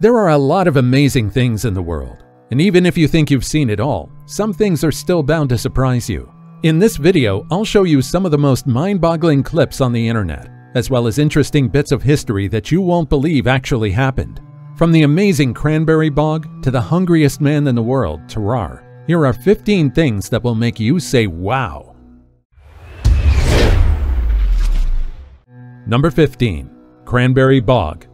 There are a lot of amazing things in the world, and even if you think you've seen it all, some things are still bound to surprise you. In this video, I'll show you some of the most mind-boggling clips on the internet, as well as interesting bits of history that you won't believe actually happened. From the amazing cranberry bog to the hungriest man in the world, Tarrare, here are 15 things that will make you say wow. Number 15. Cranberry Bog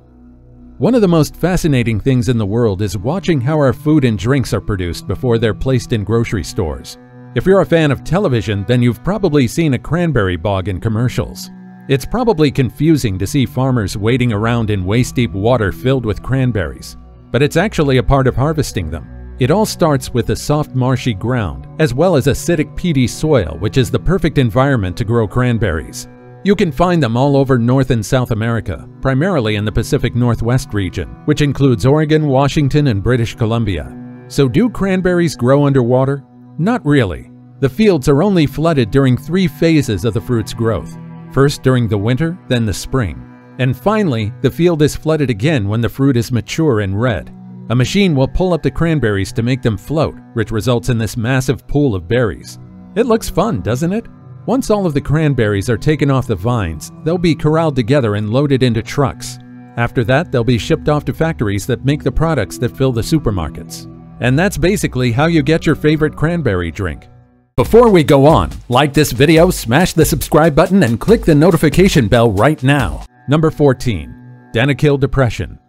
one of the most fascinating things in the world is watching how our food and drinks are produced before they're placed in grocery stores. If you're a fan of television, then you've probably seen a cranberry bog in commercials. It's probably confusing to see farmers wading around in waist-deep water filled with cranberries, but it's actually a part of harvesting them. It all starts with a soft marshy ground, as well as acidic peaty soil, which is the perfect environment to grow cranberries. You can find them all over North and South America, primarily in the Pacific Northwest region, which includes Oregon, Washington, and British Columbia. So do cranberries grow underwater? Not really. The fields are only flooded during three phases of the fruit's growth. First during the winter, then the spring. And finally, the field is flooded again when the fruit is mature and red. A machine will pull up the cranberries to make them float, which results in this massive pool of berries. It looks fun, doesn't it? Once all of the cranberries are taken off the vines, they'll be corralled together and loaded into trucks. After that, they'll be shipped off to factories that make the products that fill the supermarkets. And that's basically how you get your favorite cranberry drink. Before we go on, like this video, smash the subscribe button, and click the notification bell right now. Number 14. Danakil Depression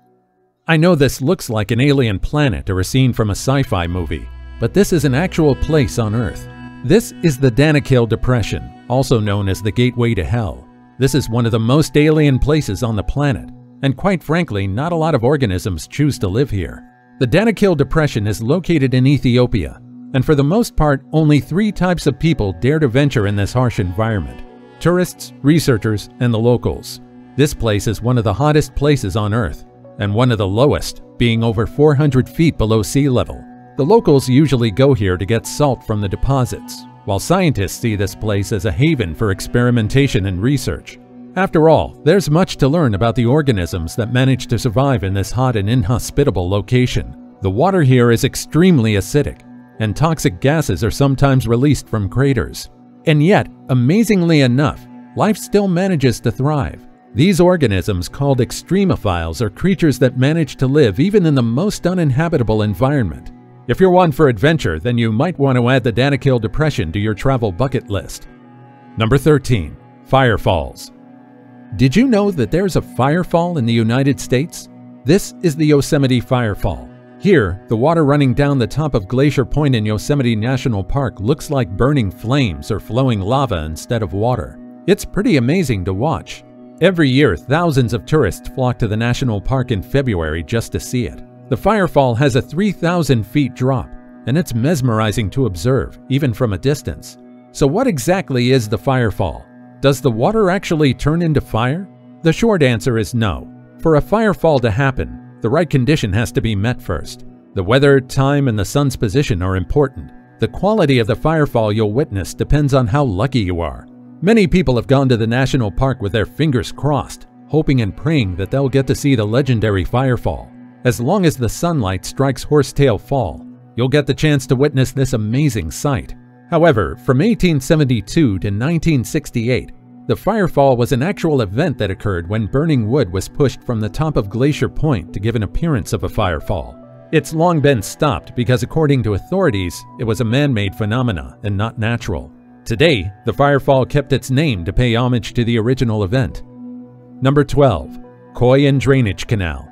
I know this looks like an alien planet or a scene from a sci-fi movie, but this is an actual place on Earth. This is the Danakil Depression, also known as the Gateway to Hell. This is one of the most alien places on the planet, and quite frankly, not a lot of organisms choose to live here. The Danakil Depression is located in Ethiopia, and for the most part, only three types of people dare to venture in this harsh environment. Tourists, researchers, and the locals. This place is one of the hottest places on Earth, and one of the lowest, being over 400 feet below sea level. The locals usually go here to get salt from the deposits, while scientists see this place as a haven for experimentation and research. After all, there's much to learn about the organisms that manage to survive in this hot and inhospitable location. The water here is extremely acidic, and toxic gases are sometimes released from craters. And yet, amazingly enough, life still manages to thrive. These organisms, called extremophiles, are creatures that manage to live even in the most uninhabitable environment. If you're one for adventure, then you might want to add the Danakil Depression to your travel bucket list. Number 13. Firefalls Did you know that there's a firefall in the United States? This is the Yosemite Firefall. Here, the water running down the top of Glacier Point in Yosemite National Park looks like burning flames or flowing lava instead of water. It's pretty amazing to watch. Every year, thousands of tourists flock to the national park in February just to see it. The firefall has a 3,000 feet drop, and it's mesmerizing to observe, even from a distance. So what exactly is the firefall? Does the water actually turn into fire? The short answer is no. For a firefall to happen, the right condition has to be met first. The weather, time, and the sun's position are important. The quality of the firefall you'll witness depends on how lucky you are. Many people have gone to the national park with their fingers crossed, hoping and praying that they'll get to see the legendary firefall. As long as the sunlight strikes Horsetail Fall, you'll get the chance to witness this amazing sight. However, from 1872 to 1968, the firefall was an actual event that occurred when burning wood was pushed from the top of Glacier Point to give an appearance of a firefall. It's long been stopped because according to authorities, it was a man-made phenomena and not natural. Today, the firefall kept its name to pay homage to the original event. Number 12. Koyan Drainage Canal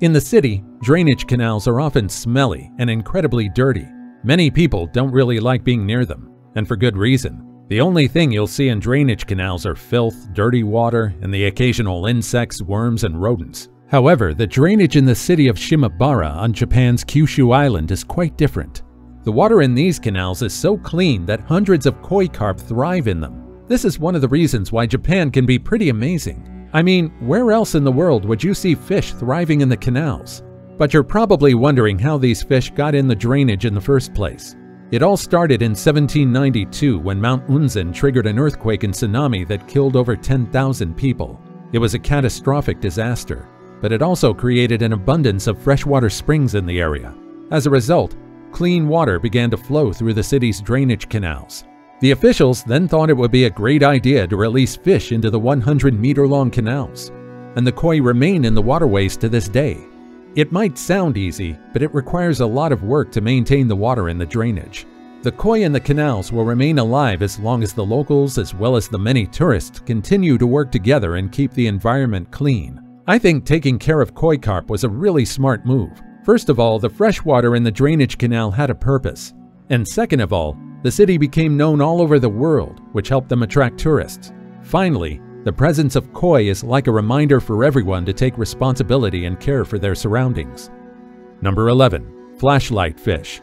in the city, drainage canals are often smelly and incredibly dirty. Many people don't really like being near them, and for good reason. The only thing you'll see in drainage canals are filth, dirty water, and the occasional insects, worms, and rodents. However, the drainage in the city of Shimabara on Japan's Kyushu Island is quite different. The water in these canals is so clean that hundreds of koi carp thrive in them. This is one of the reasons why Japan can be pretty amazing. I mean, where else in the world would you see fish thriving in the canals? But you're probably wondering how these fish got in the drainage in the first place. It all started in 1792 when Mount Unzen triggered an earthquake and tsunami that killed over 10,000 people. It was a catastrophic disaster. but it also created an abundance of freshwater springs in the area. As a result, clean water began to flow through the city's drainage canals. The officials then thought it would be a great idea to release fish into the 100 meter long canals, and the koi remain in the waterways to this day. It might sound easy, but it requires a lot of work to maintain the water in the drainage. The koi in the canals will remain alive as long as the locals as well as the many tourists continue to work together and keep the environment clean. I think taking care of koi carp was a really smart move. First of all, the fresh water in the drainage canal had a purpose. And second of all, the city became known all over the world, which helped them attract tourists. Finally, the presence of koi is like a reminder for everyone to take responsibility and care for their surroundings. Number 11. Flashlight Fish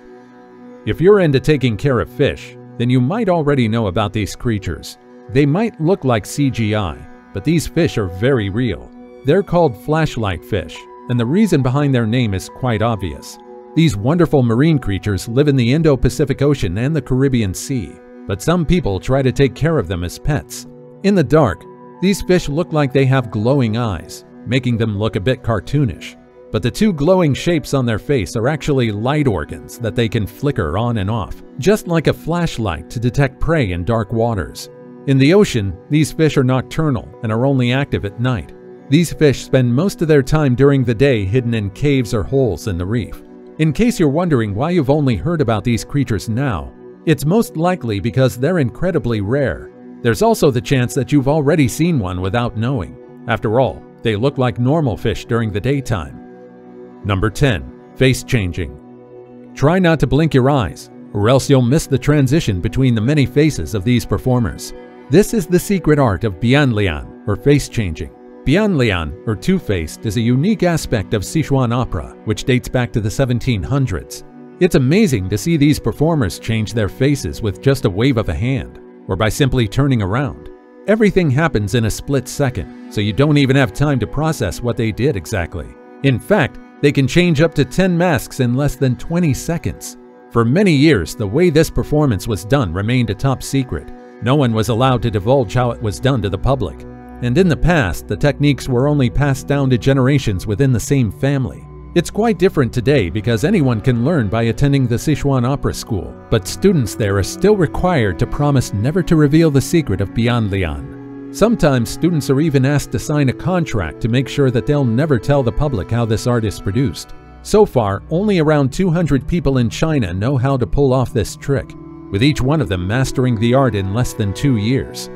if you're into taking care of fish, then you might already know about these creatures. They might look like CGI, but these fish are very real. They're called flashlight fish, and the reason behind their name is quite obvious. These wonderful marine creatures live in the Indo-Pacific Ocean and the Caribbean Sea, but some people try to take care of them as pets. In the dark, these fish look like they have glowing eyes, making them look a bit cartoonish. But the two glowing shapes on their face are actually light organs that they can flicker on and off, just like a flashlight to detect prey in dark waters. In the ocean, these fish are nocturnal and are only active at night. These fish spend most of their time during the day hidden in caves or holes in the reef. In case you're wondering why you've only heard about these creatures now, it's most likely because they're incredibly rare. There's also the chance that you've already seen one without knowing. After all, they look like normal fish during the daytime. Number 10. Face changing. Try not to blink your eyes, or else you'll miss the transition between the many faces of these performers. This is the secret art of Bianlian, or face changing. Bianlian, or two-faced, is a unique aspect of Sichuan opera, which dates back to the 1700s. It's amazing to see these performers change their faces with just a wave of a hand, or by simply turning around. Everything happens in a split second, so you don't even have time to process what they did exactly. In fact, they can change up to 10 masks in less than 20 seconds. For many years, the way this performance was done remained a top secret. No one was allowed to divulge how it was done to the public. And in the past, the techniques were only passed down to generations within the same family. It's quite different today because anyone can learn by attending the Sichuan Opera School, but students there are still required to promise never to reveal the secret of Bianlian. Sometimes students are even asked to sign a contract to make sure that they'll never tell the public how this art is produced. So far, only around 200 people in China know how to pull off this trick, with each one of them mastering the art in less than two years.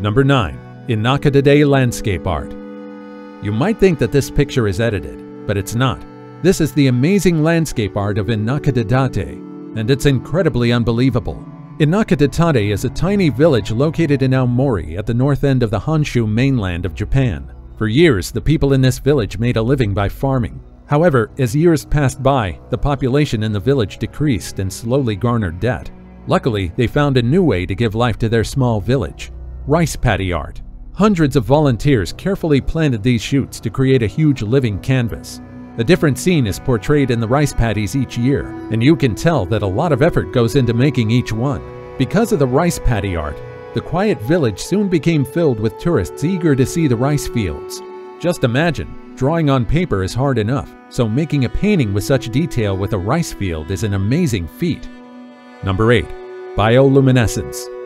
Number 9. Inakadate Landscape Art You might think that this picture is edited, but it's not. This is the amazing landscape art of Inakadate, and it's incredibly unbelievable. Inakadate is a tiny village located in Aomori at the north end of the Honshu mainland of Japan. For years, the people in this village made a living by farming. However, as years passed by, the population in the village decreased and slowly garnered debt. Luckily, they found a new way to give life to their small village rice paddy art. Hundreds of volunteers carefully planted these shoots to create a huge living canvas. A different scene is portrayed in the rice paddies each year, and you can tell that a lot of effort goes into making each one. Because of the rice paddy art, the quiet village soon became filled with tourists eager to see the rice fields. Just imagine, drawing on paper is hard enough, so making a painting with such detail with a rice field is an amazing feat. Number 8. Bioluminescence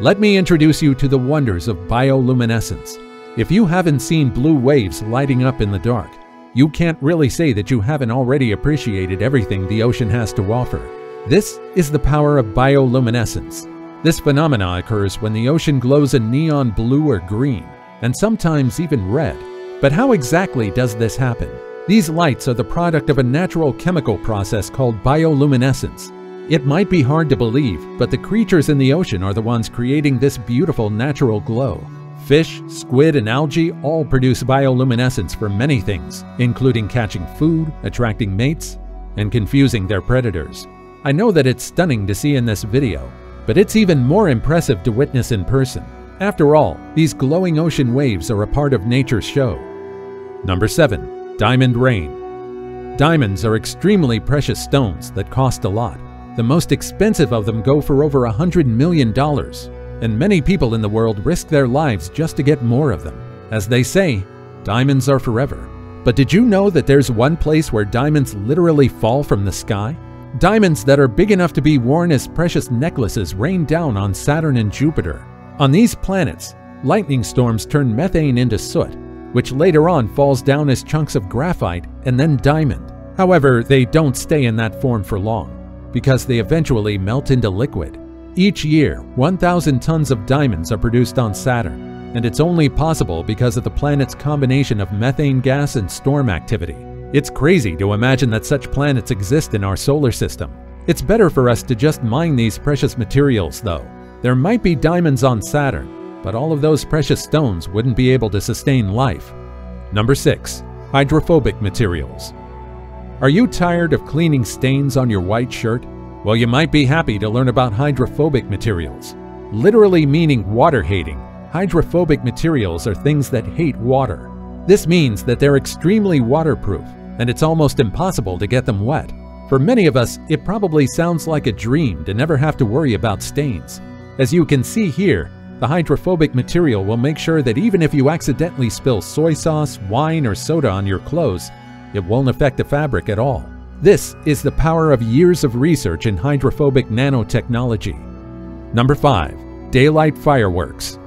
Let me introduce you to the wonders of bioluminescence. If you haven't seen blue waves lighting up in the dark, you can't really say that you haven't already appreciated everything the ocean has to offer. This is the power of bioluminescence. This phenomena occurs when the ocean glows a neon blue or green, and sometimes even red. But how exactly does this happen? These lights are the product of a natural chemical process called bioluminescence. It might be hard to believe, but the creatures in the ocean are the ones creating this beautiful natural glow. Fish, squid, and algae all produce bioluminescence for many things, including catching food, attracting mates, and confusing their predators. I know that it's stunning to see in this video, but it's even more impressive to witness in person. After all, these glowing ocean waves are a part of nature's show. Number 7. Diamond Rain Diamonds are extremely precious stones that cost a lot. The most expensive of them go for over a $100 million, and many people in the world risk their lives just to get more of them. As they say, diamonds are forever. But did you know that there's one place where diamonds literally fall from the sky? Diamonds that are big enough to be worn as precious necklaces rain down on Saturn and Jupiter. On these planets, lightning storms turn methane into soot, which later on falls down as chunks of graphite and then diamond. However, they don't stay in that form for long, because they eventually melt into liquid. Each year, 1,000 tons of diamonds are produced on Saturn, and it's only possible because of the planet's combination of methane gas and storm activity. It's crazy to imagine that such planets exist in our solar system. It's better for us to just mine these precious materials, though. There might be diamonds on Saturn, but all of those precious stones wouldn't be able to sustain life. Number 6. Hydrophobic Materials Are you tired of cleaning stains on your white shirt? Well, you might be happy to learn about hydrophobic materials. Literally meaning water-hating, hydrophobic materials are things that hate water. This means that they're extremely waterproof, and it's almost impossible to get them wet. For many of us, it probably sounds like a dream to never have to worry about stains. As you can see here, the hydrophobic material will make sure that even if you accidentally spill soy sauce, wine, or soda on your clothes, it won't affect the fabric at all. This is the power of years of research in hydrophobic nanotechnology. Number 5. Daylight Fireworks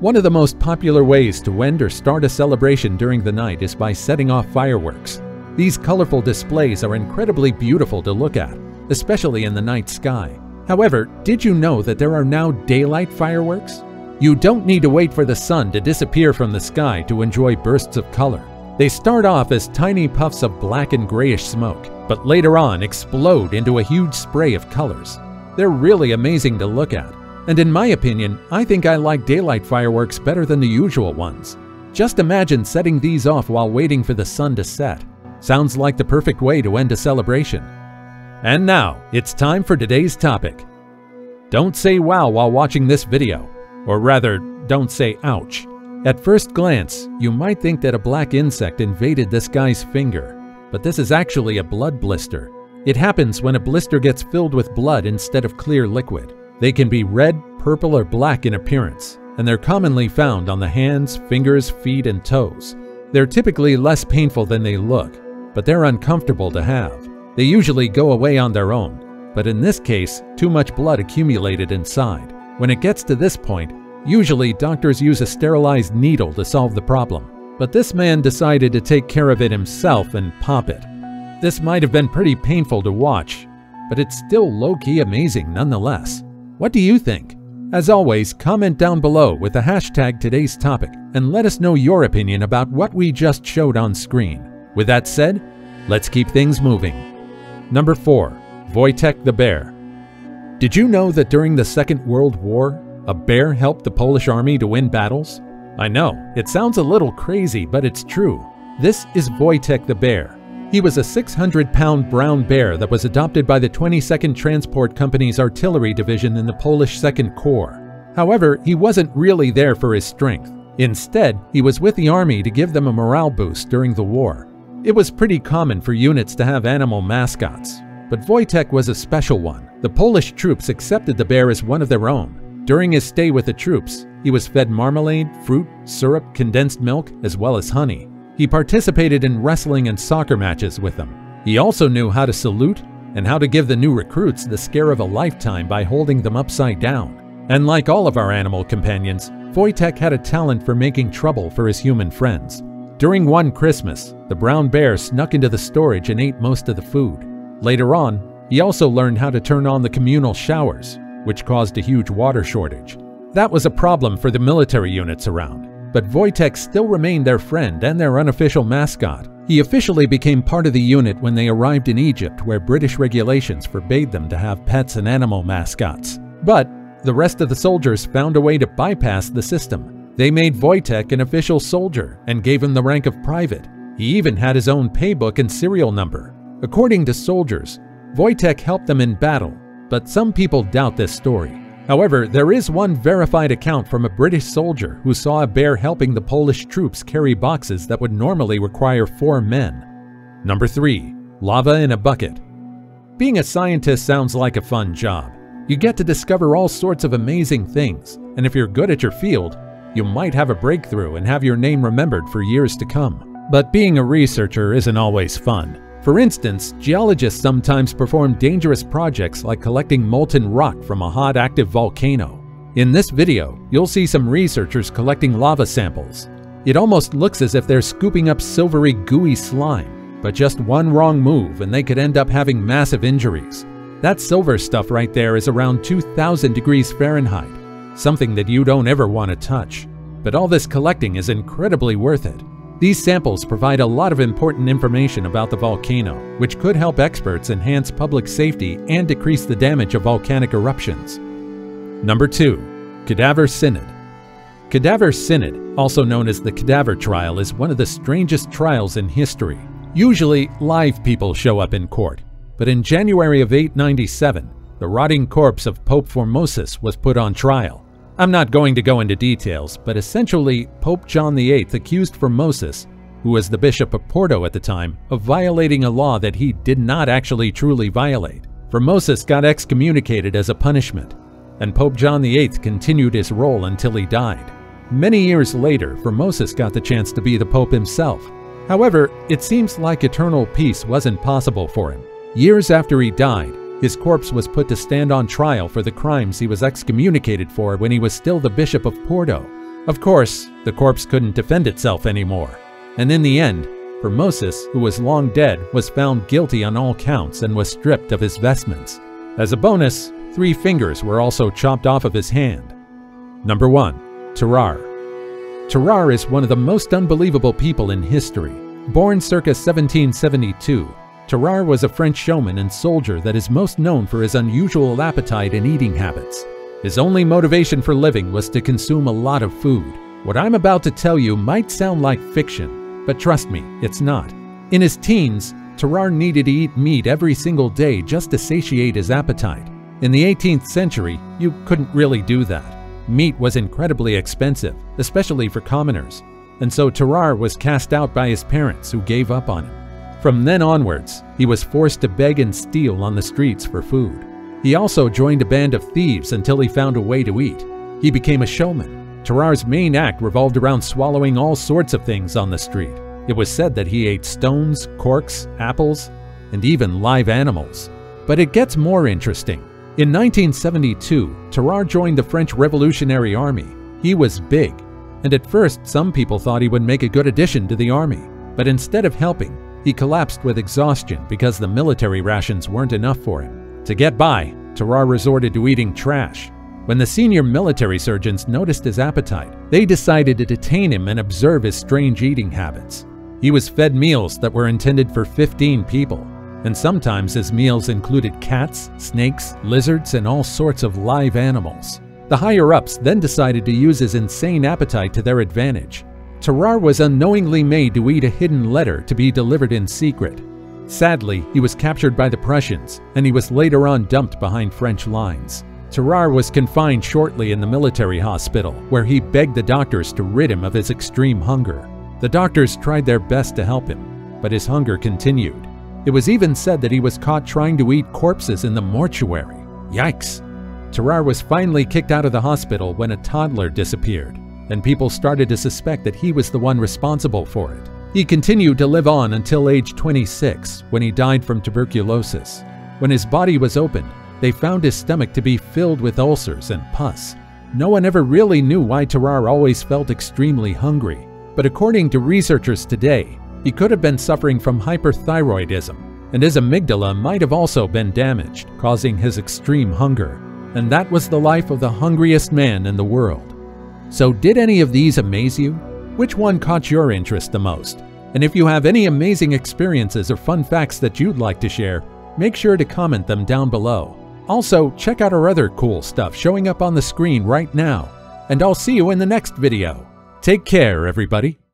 one of the most popular ways to end or start a celebration during the night is by setting off fireworks. These colorful displays are incredibly beautiful to look at, especially in the night sky. However, did you know that there are now daylight fireworks? You don't need to wait for the sun to disappear from the sky to enjoy bursts of color. They start off as tiny puffs of black and grayish smoke, but later on explode into a huge spray of colors. They're really amazing to look at. And in my opinion, I think I like daylight fireworks better than the usual ones. Just imagine setting these off while waiting for the sun to set. Sounds like the perfect way to end a celebration. And now, it's time for today's topic. Don't say wow while watching this video, or rather, don't say ouch. At first glance, you might think that a black insect invaded this guy's finger, but this is actually a blood blister. It happens when a blister gets filled with blood instead of clear liquid. They can be red, purple, or black in appearance, and they're commonly found on the hands, fingers, feet, and toes. They're typically less painful than they look, but they're uncomfortable to have. They usually go away on their own, but in this case, too much blood accumulated inside. When it gets to this point, usually doctors use a sterilized needle to solve the problem. But this man decided to take care of it himself and pop it. This might have been pretty painful to watch, but it's still low-key amazing nonetheless. What do you think? As always, comment down below with the hashtag today's topic and let us know your opinion about what we just showed on screen. With that said, let's keep things moving. Number 4. Wojtek the Bear Did you know that during the Second World War, a bear helped the Polish army to win battles? I know, it sounds a little crazy, but it's true. This is Wojtek the Bear, he was a 600-pound brown bear that was adopted by the 22nd Transport Company's artillery division in the Polish 2nd Corps. However, he wasn't really there for his strength. Instead, he was with the army to give them a morale boost during the war. It was pretty common for units to have animal mascots, but Wojtek was a special one. The Polish troops accepted the bear as one of their own. During his stay with the troops, he was fed marmalade, fruit, syrup, condensed milk, as well as honey. He participated in wrestling and soccer matches with them. He also knew how to salute and how to give the new recruits the scare of a lifetime by holding them upside down. And like all of our animal companions, Wojtek had a talent for making trouble for his human friends. During one Christmas, the brown bear snuck into the storage and ate most of the food. Later on, he also learned how to turn on the communal showers, which caused a huge water shortage. That was a problem for the military units around but Wojtek still remained their friend and their unofficial mascot. He officially became part of the unit when they arrived in Egypt where British regulations forbade them to have pets and animal mascots. But the rest of the soldiers found a way to bypass the system. They made Wojtek an official soldier and gave him the rank of private. He even had his own paybook and serial number. According to soldiers, Wojtek helped them in battle, but some people doubt this story. However, there is one verified account from a British soldier who saw a bear helping the Polish troops carry boxes that would normally require four men. Number 3. Lava in a Bucket Being a scientist sounds like a fun job. You get to discover all sorts of amazing things, and if you're good at your field, you might have a breakthrough and have your name remembered for years to come. But being a researcher isn't always fun. For instance, geologists sometimes perform dangerous projects like collecting molten rock from a hot active volcano. In this video, you'll see some researchers collecting lava samples. It almost looks as if they're scooping up silvery gooey slime, but just one wrong move and they could end up having massive injuries. That silver stuff right there is around 2000 degrees Fahrenheit, something that you don't ever want to touch. But all this collecting is incredibly worth it. These samples provide a lot of important information about the volcano, which could help experts enhance public safety and decrease the damage of volcanic eruptions. Number 2. Cadaver Synod Cadaver Synod, also known as the Cadaver Trial, is one of the strangest trials in history. Usually, live people show up in court, but in January of 897, the rotting corpse of Pope Formosus was put on trial. I'm not going to go into details, but essentially, Pope John VIII accused Formosus, who was the Bishop of Porto at the time, of violating a law that he did not actually truly violate. Formosus got excommunicated as a punishment, and Pope John VIII continued his role until he died. Many years later, Formosus got the chance to be the Pope himself. However, it seems like eternal peace wasn't possible for him. Years after he died, his corpse was put to stand on trial for the crimes he was excommunicated for when he was still the Bishop of Porto. Of course, the corpse couldn't defend itself anymore. And in the end, Formosus, who was long dead, was found guilty on all counts and was stripped of his vestments. As a bonus, three fingers were also chopped off of his hand. Number 1. Tarrare Tarrare is one of the most unbelievable people in history. Born circa 1772, Tarrare was a French showman and soldier that is most known for his unusual appetite and eating habits. His only motivation for living was to consume a lot of food. What I'm about to tell you might sound like fiction, but trust me, it's not. In his teens, Tarrare needed to eat meat every single day just to satiate his appetite. In the 18th century, you couldn't really do that. Meat was incredibly expensive, especially for commoners, and so Tarrare was cast out by his parents who gave up on him. From then onwards, he was forced to beg and steal on the streets for food. He also joined a band of thieves until he found a way to eat. He became a showman. Tarrare's main act revolved around swallowing all sorts of things on the street. It was said that he ate stones, corks, apples, and even live animals. But it gets more interesting. In 1972, Tarrare joined the French Revolutionary Army. He was big, and at first some people thought he would make a good addition to the army. But instead of helping, he collapsed with exhaustion because the military rations weren't enough for him. To get by, Tarrare resorted to eating trash. When the senior military surgeons noticed his appetite, they decided to detain him and observe his strange eating habits. He was fed meals that were intended for 15 people, and sometimes his meals included cats, snakes, lizards, and all sorts of live animals. The higher-ups then decided to use his insane appetite to their advantage. Tarrare was unknowingly made to eat a hidden letter to be delivered in secret. Sadly, he was captured by the Prussians, and he was later on dumped behind French lines. Tarrare was confined shortly in the military hospital, where he begged the doctors to rid him of his extreme hunger. The doctors tried their best to help him, but his hunger continued. It was even said that he was caught trying to eat corpses in the mortuary. Yikes! Tarrare was finally kicked out of the hospital when a toddler disappeared and people started to suspect that he was the one responsible for it. He continued to live on until age 26, when he died from tuberculosis. When his body was opened, they found his stomach to be filled with ulcers and pus. No one ever really knew why Tarrare always felt extremely hungry, but according to researchers today, he could have been suffering from hyperthyroidism, and his amygdala might have also been damaged, causing his extreme hunger. And that was the life of the hungriest man in the world. So did any of these amaze you? Which one caught your interest the most? And if you have any amazing experiences or fun facts that you'd like to share, make sure to comment them down below. Also, check out our other cool stuff showing up on the screen right now. And I'll see you in the next video. Take care, everybody.